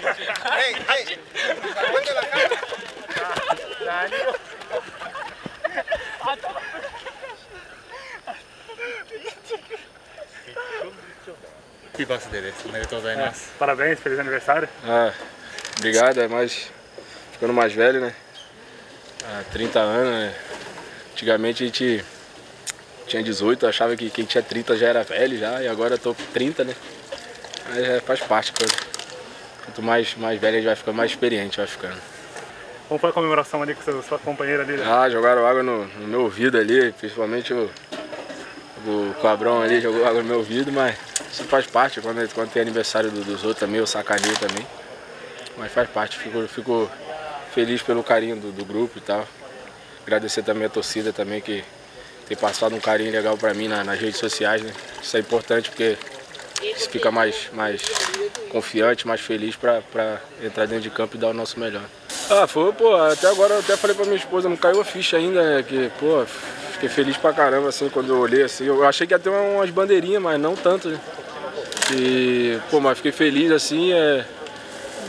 Que ey! ¡Aguanta la cara! ¡Danilo! Happy birthday desse, o Neto vai é, Parabéns, feliz aniversário. Ah, obrigado, é mais. Ficando mais velho, né? Há ah, 30 anos, né? Antigamente a gente tinha 18, achava que quem tinha 30 já era velho já, e agora eu tô com 30, né? Mas é, faz parte, coisa. Quanto mais, mais velho a gente vai ficando, mais experiente vai ficando. Como foi a comemoração ali com seu, sua companheira ali? Ah, jogaram água no, no meu ouvido ali, principalmente o, o Cabrão ali jogou água no meu ouvido, mas isso faz parte, quando, quando tem aniversário do- dos outros também, eu sacaneio também. Mas faz parte, fico, fico feliz pelo carinho do, do grupo e tal. Agradecer também a torcida também que tem passado um carinho legal pra mim na- nas redes sociais, né? Isso é importante porque você fica mais, mais confiante, mais feliz pra entrar dentro de campo e dar o nosso melhor. Ah, foi, pô, até agora eu até falei pra minha esposa, não caiu a ficha ainda, né? Que, pô, fiquei feliz pra caramba, assim, quando eu olhei, assim. Eu achei que ia ter umas bandeirinhas, mas não tanto, né? E, pô, mas fiquei feliz, assim, é...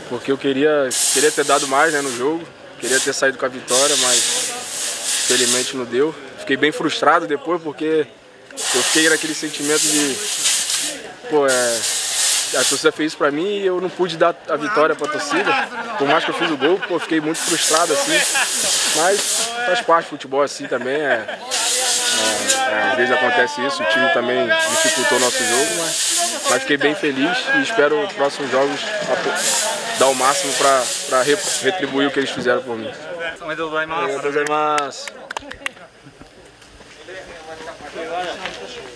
Porque eu queria, queria ter dado mais, né, no jogo. Queria ter saído com a vitória, mas felizmente não deu. Fiquei bem frustrado depois, porque eu fiquei naquele sentimento de pô, é, a torcida fez isso pra mim e eu não pude dar a vitória pra torcida. Por mais que eu fiz o gol, pô, fiquei muito frustrado assim. Mas faz parte do futebol assim também. É, é, é às vezes acontece isso, o time também dificultou o nosso jogo, mas, mas fiquei bem feliz e espero os próximos jogos dar o máximo para retribuir o que eles fizeram por mim. Obrigado, obrigado.